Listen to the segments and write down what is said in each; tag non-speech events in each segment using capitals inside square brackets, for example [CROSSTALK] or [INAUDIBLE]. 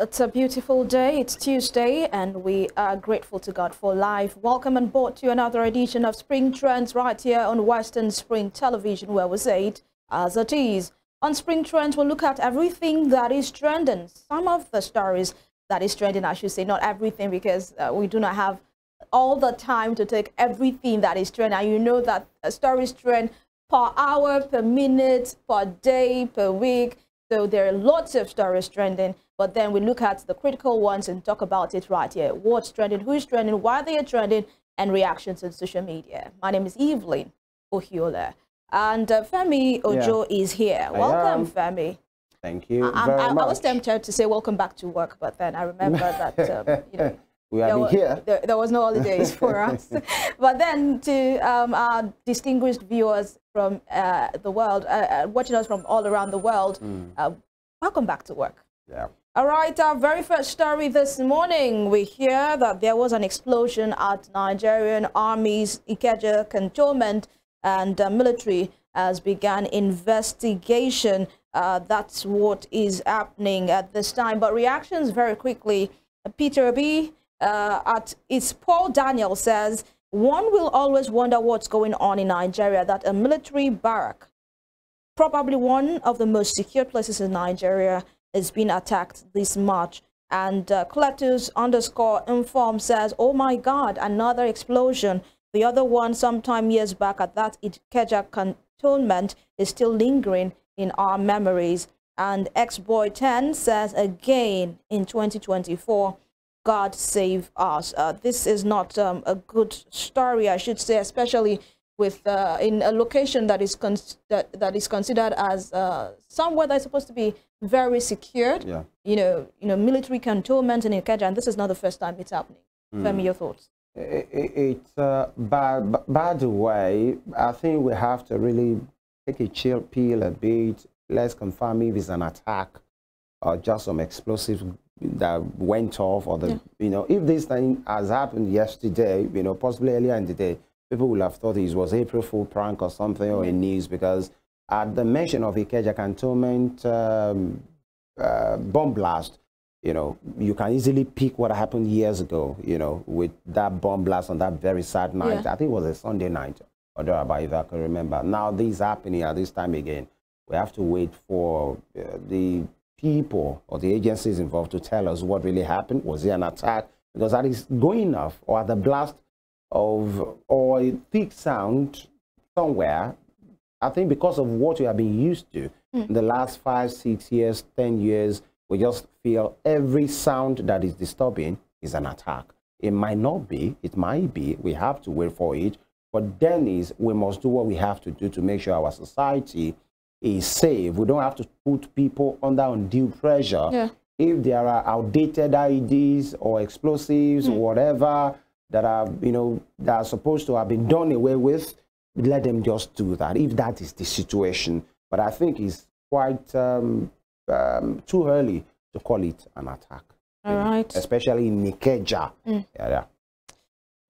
It's a beautiful day. It's Tuesday, and we are grateful to God for life. Welcome on board to another edition of Spring Trends right here on Western Spring Television, where we say it as it is. On Spring Trends, we'll look at everything that is trending. Some of the stories that is trending, I should say, not everything, because uh, we do not have all the time to take everything that is trending. And you know that stories trend per hour, per minute, per day, per week. So there are lots of stories trending. But then we look at the critical ones and talk about it right here. What's trending, who's trending, why they are trending, and reactions on social media. My name is Evelyn Ohiolei. And uh, Femi Ojo yeah. is here. Welcome, Femi. Thank you I, very I, much. I was tempted to say welcome back to work, but then I remember that, um, you know, [LAUGHS] we have been here. There, there, was no holidays for [LAUGHS] us. [LAUGHS] but then to um, our distinguished viewers from uh, the world, uh, uh, watching us from all around the world, mm. welcome back to work. Yeah. All right, our very first story this morning, we hear that there was an explosion at Nigerian Army's Ikeja cantonment and uh, military has begun investigation. Uh, that's what is happening at this time. But reactions very quickly. Peter B. Uh, at it's Paul Daniel says, one will always wonder what's going on in Nigeria, that a military barrack, probably one of the most secure places in Nigeria, is being attacked this March. And uh, Cletus underscore inform says, oh my God, another explosion. The other one sometime years back at that Ikeja cantonment is still lingering in our memories. And ex-boy 10 says again in 2024, God save us. Uh, this is not um, a good story, I should say, especially with uh, in a location that is that, that is considered as uh, somewhere that's supposed to be very secured. Yeah. You know, you know, military cantonment in Ikeja, and this is not the first time it's happening. Mm. Femi, your thoughts? It, it, it's uh, bad. By the way, I think we have to really take a chill pill a bit. Let's confirm if it's an attack or just some explosive that went off, or the yeah. you know, if this thing has happened yesterday, you know, possibly earlier in the day, people will have thought it was April Fool prank or something or a news because at the mention of Ikeja cantonment um, uh, bomb blast, you know, you can easily pick what happened years ago, you know, with that bomb blast on that very sad night. Yeah. I think it was a Sunday night, or thereabout, if I can remember. Now, this happening at this time again. We have to wait for uh, the people or the agencies involved to tell us what really happened. Was there an attack? Because that is going off, or the blast of, or a thick sound somewhere I think because of what we have been used to mm. in the last five, six years, 10 years, we just feel every sound that is disturbing is an attack. It might not be, it might be, we have to wait for it. But then is we must do what we have to do to make sure our society is safe. We don't have to put people under undue pressure. Yeah. If there are outdated IEDs or explosives, mm. whatever, that are, you know, that are supposed to have been done away with, let them just do that if that is the situation. But I think it's quite um, um, too early to call it an attack. All right. Especially in Ikeja. Mm. Yeah, yeah.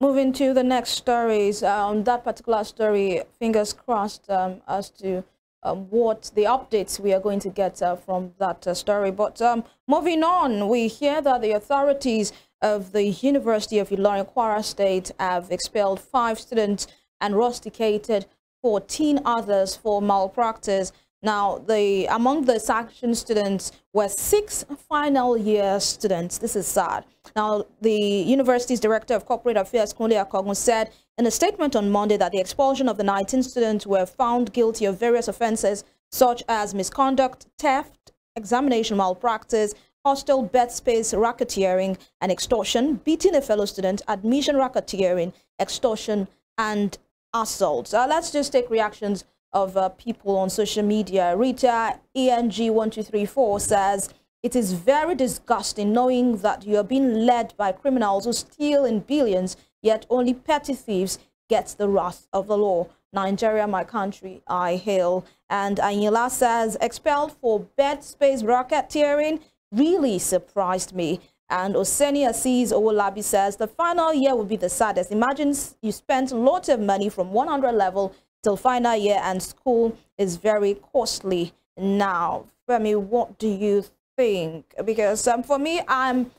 Moving to the next stories, um, that particular story, fingers crossed um, as to um, what the updates we are going to get uh, from that uh, story. But um, moving on, we hear that the authorities of the University of Ilorin Kwara State have expelled five students and rusticated 14 others for malpractice. Now, the among the sanctioned students were six final year students. This is sad. Now, the university's director of corporate affairs, Kunle Akogun, said in a statement on Monday that the expulsion of the 19 students were found guilty of various offenses such as misconduct, theft, examination malpractice, hostile bed space racketeering and extortion, beating a fellow student, admission racketeering, extortion, and assaults. Uh, let's just take reactions of uh, people on social media. Rita ENG1234 says, it is very disgusting knowing that you are being led by criminals who steal in billions, yet only petty thieves get the wrath of the law. Nigeria, my country, I hail. And Anila says, expelled for bed space racketeering really surprised me. And Oseni Aziz Owolabi says, the final year will be the saddest. Imagine you spent lots of money from 100 level till final year and school is very costly now. Femi, what do you think? Because um, for me, I'm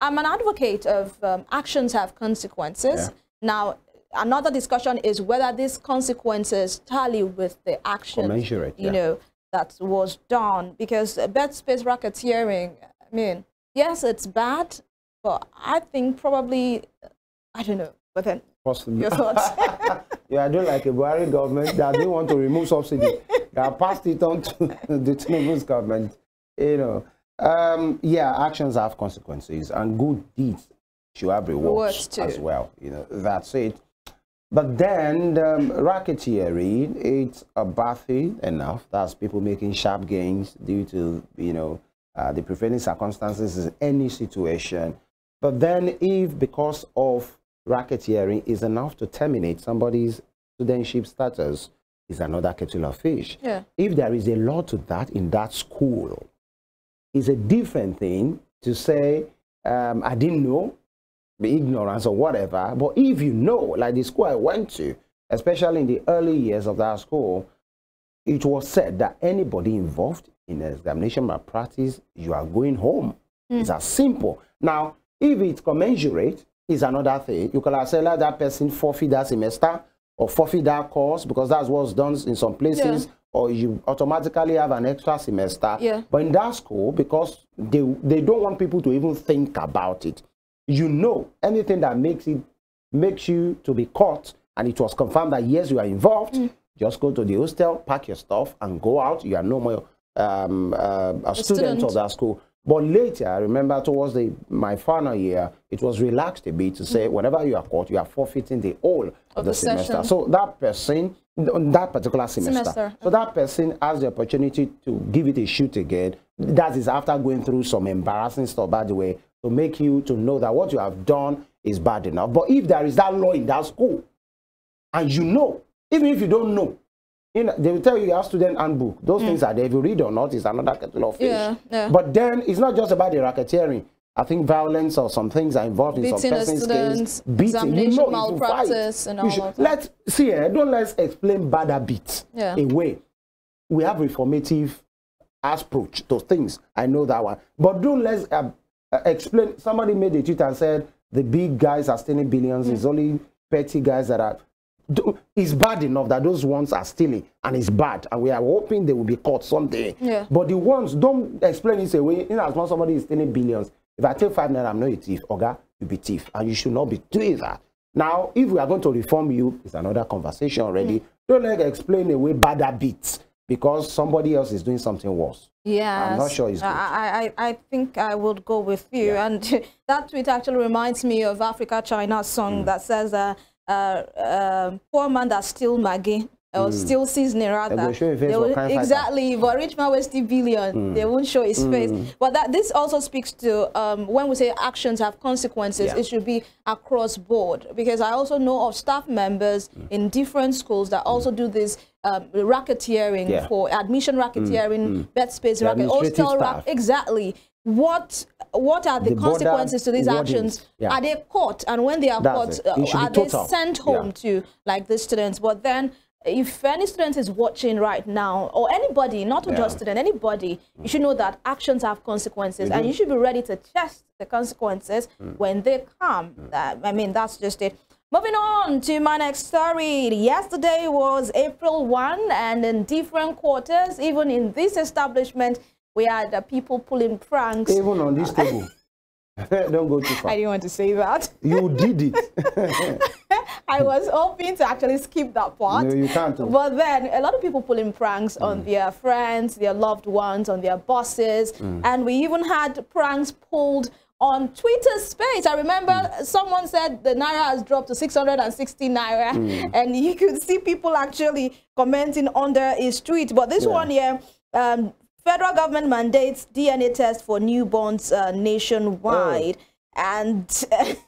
I'm an advocate of um, actions have consequences. Yeah. Now, another discussion is whether these consequences tally with the action, you yeah. know, that was done. Because bed space racketeering, I mean, yes, it's bad, but I think probably, I don't know, but then Possibly. your thoughts? [LAUGHS] [LAUGHS] Yeah, I don't like a Buhari government that didn't want to remove subsidy. They have passed it on to [LAUGHS] the Tinubu's government. You know, um, yeah, actions have consequences, and good deeds should have rewards as well. You know, that's it. But then um, racketeering, it's a bad thing enough. That's people making sharp gains due to you know uh, the prevailing circumstances in any situation. But then, if because of racketeering is enough to terminate somebody's studentship status, is another kettle of fish. Yeah. If there is a law to that in that school, it's a different thing to say, um, I didn't know, be ignorance or whatever. But if you know, like the school I went to, especially in the early years of that school, it was said that anybody involved in examination malpractice, you are going home. It's as simple. Now, if it's commensurate, is another thing. You can let that person forfeit that semester or forfeit that course because that's what's done in some places, Yeah. or you automatically have an extra semester. Yeah. But in that school, because they they don't want people to even think about it, you know anything that makes it makes you to be caught and it was confirmed that yes you are involved Mm. just go to the hostel pack your stuff and go out you are no more um, uh, a student, student. of that school but later i remember towards the my final year it was relaxed a bit to say mm. whenever you are caught you are forfeiting the whole of, Of the, the semester. Session. so that person that particular semester, Semester. so uh-huh. that person has the opportunity to give it a shoot again. That is after going through some embarrassing stuff by the way to make you to know that what you have done is bad enough. But if there is that law in that school and you know even if you don't know you know, they will tell you you have student handbook. Those things are there. If you read or not, is another kettle of fish. Mm. Yeah, yeah. But then it's not just about the racketeering. I think violence or some things are involved in Beating some the person's students, case. Beating, you examination know, if you fight, malpractice and all should- of that. Let's see. Eh, don't let's explain bad habits Yeah. away. We have reformative approach to things. I know that one. But don't let's uh, uh, explain. Somebody made a tweet and said the big guys are stealing billions. It's only petty guys that are. Do- It's bad enough that those ones are stealing, and it's bad, and we are hoping they will be caught someday. Yeah. But the ones don't explain it away. In as much somebody is stealing billions, if I take five naira, I'm not a thief. Oga, you be thief, and you should not be doing that. Now, if we are going to reform you, it's another conversation already. Don't like explain away bad habits because somebody else is doing something worse. Yeah, I'm not sure it's good. I, I, I think I would go with you. Yeah. And [LAUGHS] that tweet actually reminds me of African China song Mm. that says, uh, uh, uh, poor man that steal Maggi. Or still seasoning rather. Mm. show face They will- fighter. Mm. exactly, but rich man steal billion. They won't show his face. But that this also speaks to um, when we say actions have consequences, Yeah. it should be across board. Because I also know of staff members Mm. in different schools that also do this um, racketeering Yeah. for admission racketeering, bed space racketeering, hostel rack. Exactly. What what are the, The consequences to these wardens, actions? yeah. Are they caught? And when they are That's caught, uh, are they sent Yeah. home to like the students? But then, if any student is watching right now, or anybody, not Yeah. just student, anybody, you should know that actions have consequences, and you should be ready to test the consequences Mm. when they come. That- I mean, that's just it. Moving on to my next story. Yesterday was April 1, and in different quarters, even in this establishment, we had uh, people pulling pranks. Even on this table. [LAUGHS] Don't go too far. I didn't want to say that. You did it. [LAUGHS] I was hoping to actually skip that part. No, you can't. But then a lot of people pulling pranks on their friends, their loved ones, on their bosses. And we even had pranks pulled on Twitter space. I remember someone said the Naira has dropped to 660 Naira. And you could see people actually commenting under his tweet. But this Yeah. one here, um, federal government mandates DNA test for newborns uh, nationwide. And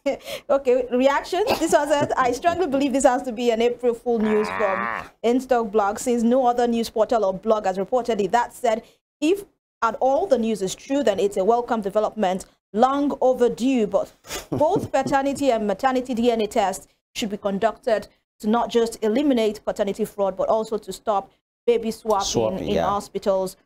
[LAUGHS] okay, reaction. This one said, I strongly believe this has to be an April Fool news from Instablog, since no other news portal or blog has reported it. That said, if at all the news is true, then it's a welcome development, long overdue. But [LAUGHS] both paternity and maternity DNA tests should be conducted to not just eliminate paternity fraud, but also to stop baby swapping, Swapping, in yeah. hospitals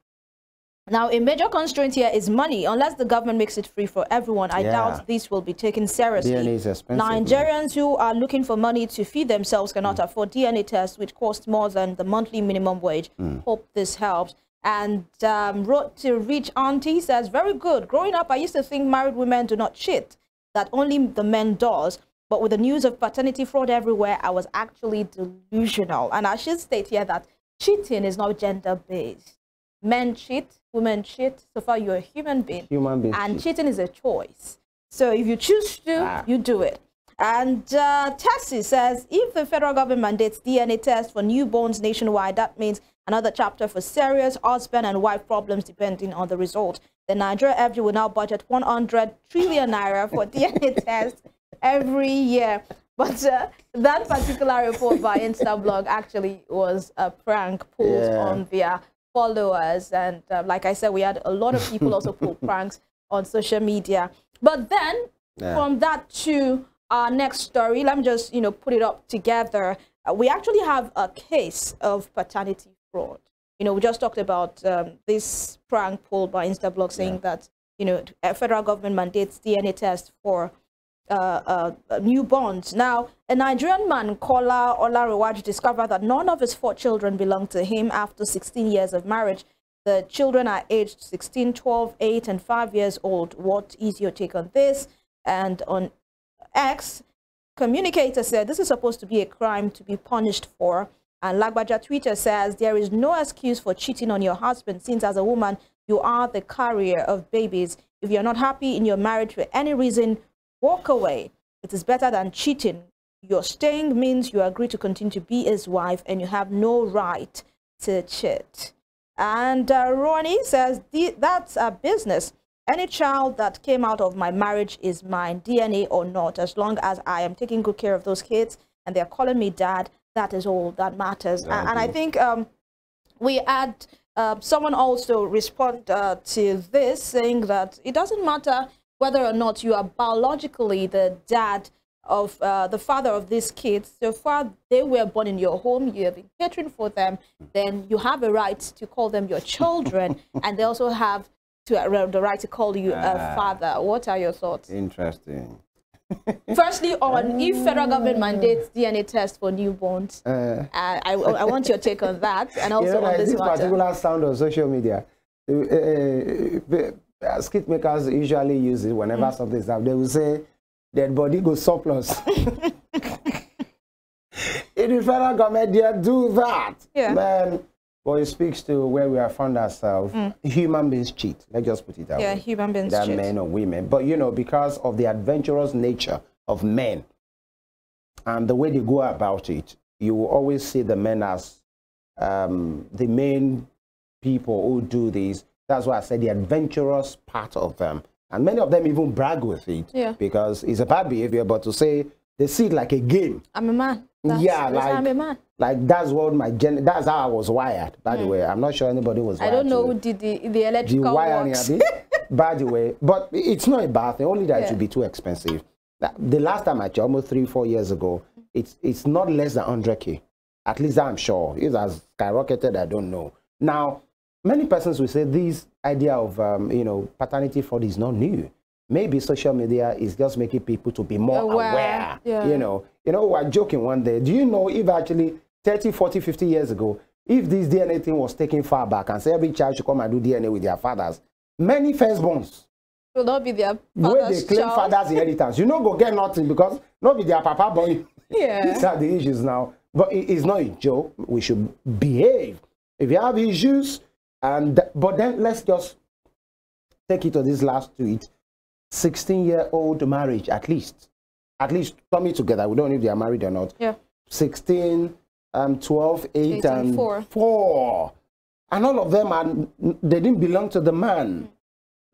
Now, a major constraint here is money. Unless the government makes it free for everyone, I Yeah. doubt this will be taken seriously. DNA is expensive. man. Nigerians who are looking for money to feed themselves cannot Mm. afford DNA tests, which cost more than the monthly minimum wage. Mm. Hope this helps. And um, wrote to Rich Auntie says, very good. Growing up, I used to think married women do not cheat, that only the men does. But with the news of paternity fraud everywhere, I was actually delusional. And I should state here that cheating is not gender-based. Men cheat, women cheat. So far, you're a human being Human beings. and cheat. cheating is a choice. So if you choose to, Ah. you do it. And uh, Tessie says, if the federal government mandates DNA tests for newborns nationwide, that means another chapter for serious husband and wife problems depending on the result. The Nigeria FG will now budget 100 trillion naira for [LAUGHS] DNA tests every year. But uh, that particular report by Instablog actually was a prank pulled Yeah. on their followers. And uh, like I said, we had a lot of people also pull [LAUGHS] pranks on social media. But then Yeah. from that to our next story, let me just, you know, put it up together. Uh, we actually have a case of paternity fraud. You know, we just talked about um, this prank pulled by Instablog saying that, you know, federal government mandates DNA test for uh, uh, uh, newborns. Now, a Nigerian man, Kola Olarewaj, discovered that none of his four children belong to him after 16 years of marriage. The children are aged 16, 12, 8, and 5 years old. What is your take on this? And on X, communicator said this is supposed to be a crime to be punished for. And Lagbaja Twitter says there is no excuse for cheating on your husband since as a woman, you are the carrier of babies. If you're not happy in your marriage for any reason, walk away. It is better than cheating. Your staying means you agree to continue to be his wife and you have no right to cheat. And uh, Ronnie says "The- that's a business. Any child that came out of my marriage is mine, DNA or not, as long as I am taking good care of those kids and they're calling me dad, that is all that matters. A- And, I think um, we had uh, someone also respond uh, to this saying that it doesn't matter whether or not you are biologically the dad of uh, the father of these kids. So far they were born in your home. You have been catering for them. Then you have a right to call them your children. [LAUGHS] And they also have to uh, the right to call you a Ah. father. What are your thoughts? Interesting. [LAUGHS] firstly on if federal government mandates dna test for newborns Uh, uh, I, I want your take on that and also [LAUGHS] you know, on this this particular sound on social media. Uh, skit makers usually use it whenever Mm. something's up. They will say, dead body goes surplus. [LAUGHS] If the federal government dare do that, Yeah. man, well, it speaks to where we have found ourselves. Human beings cheat. Let's just put it that Mm. yeah way. human beings They're cheat. men or women. But you know, because of the adventurous nature of men and the way they go about it, you will always see the men as um, the main people who do this. That's why I said the adventurous part of them. And many of them even brag with it Yeah. because it's a bad behavior, but to say they see it like a game. i'm a man That's, Yeah, why i'm a like- man Like that's what my gen that's how I was wired, by the way. I'm not sure anybody was Mm. i wired don't know who did the, the the electrical wiring, works [LAUGHS] by the way. But it's not a bad thing, only that Yeah. it should be too expensive. The last time I checked, almost three, four years ago, it's, it's not less than 100K. At least I'm sure. It has skyrocketed, I don't know. Now, many persons will say this idea of, um, you know, paternity fraud is not new. Maybe social media is just making people to be more Aware, aware. yeah. You know, you know, we're joking one day. Do you know if actually 30, 40, 50 years ago, if this DNA thing was taken far back and say every child should come and do DNA with their fathers, many firstborns will not be their where they claim child. father's [LAUGHS] inheritance, you know, go get nothing because not be their papa boy. Yeah. These are the issues now. But it's not a joke. We should behave. If you have issues, and but then let's just take it to this last tweet. 16 year old marriage, at least. At least coming together. We don't know if they are married or not. Yeah. 16, um, 12, 8, 8 and and four. 4. And all of them are, they didn't belong to the man.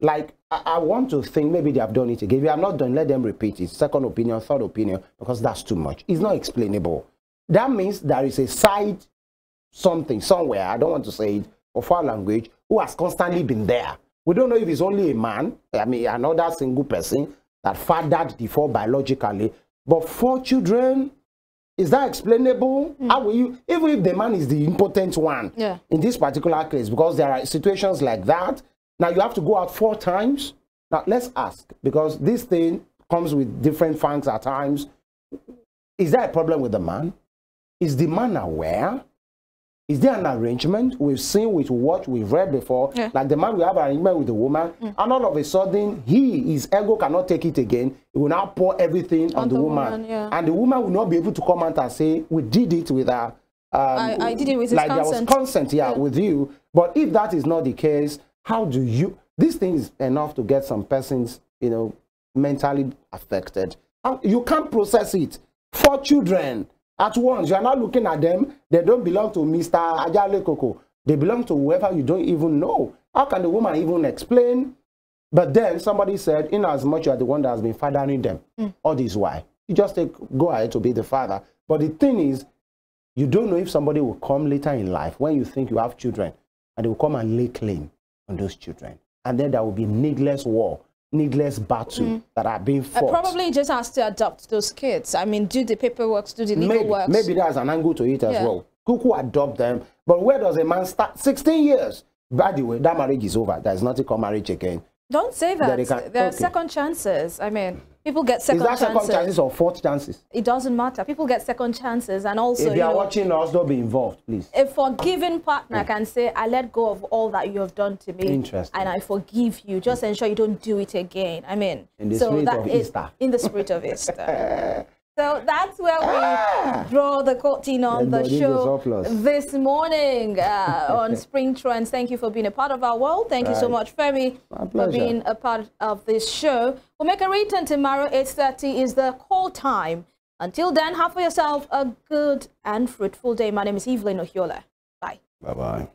Like, I, I want to think maybe they have done it again. If they have not done, let them repeat it. Second opinion, third opinion, because that's too much. It's not explainable. That means there is a side something somewhere, I don't want to say it, of our language, who has constantly been there. We don't know if it's only a man, I mean, another single person that fathered the four biologically, but four children, Is that explainable? Hmm. How will you, even if the man is the impotent one Yeah. in this particular case, because there are situations like that. Now you have to go out four times. Now let's ask, because this thing comes with different fangs at times. Is there a problem with the man? Is the man aware? Is there an arrangement? We've seen with what we've read before. Yeah. Like the man we have an arrangement with the woman, and all of a sudden he, his ego cannot take it again. He will now pour everything on, On the, the woman. woman, yeah. And the woman will not be able to come out and say, We did it with her. Um, I- I did it with his like there was consent. consent, yeah, Yeah. with you. But if that is not the case, how do you? This thing is enough to get some persons, you know, mentally affected. You can't process it. Four children at once. You are not looking at them. They don't belong to Mr. Ajale Koko. They belong to whoever you don't even know. How can the woman even explain? But then somebody said, in as much as the one that has been fathering them mm. all this while, you just take go ahead to be the father. But the thing is, you don't know if somebody will come later in life when you think you have children and they will come and lay claim on those children. And then there will be needless war, needless battle that are being Uh, fought. probably just has to adopt those kids. I mean, do the paperwork, do the legal maybe, work. maybe there's an angle to it as Yeah. well. Cuckoo adopt them. But where does a man start? 16 years. By the way, that marriage is over. There's nothing called marriage again. Don't say that. can- there are okay. second chances. I mean, people get Is second that chances. second chances or fourth chances? It doesn't matter. People get second chances, and also, if you you are know, watching us, don't be involved, please. a forgiving partner oh. can say, I let go of all that you have done to me. Interesting. And I forgive you. Just ensure you don't do it again. I mean, In the so spirit that of is- Easter. In the spirit of Easter. [LAUGHS] so that's where we draw the curtain on the show this morning uh, [LAUGHS] on Spring Trends. Thank you for being a part of our world. Thank you so much, Femi, for being a part of this show. We'll make a return tomorrow. 8.30 is the call time. Until then, have for yourself a good and fruitful day. My name is Evelyn Ohiolei. Bye. Bye bye.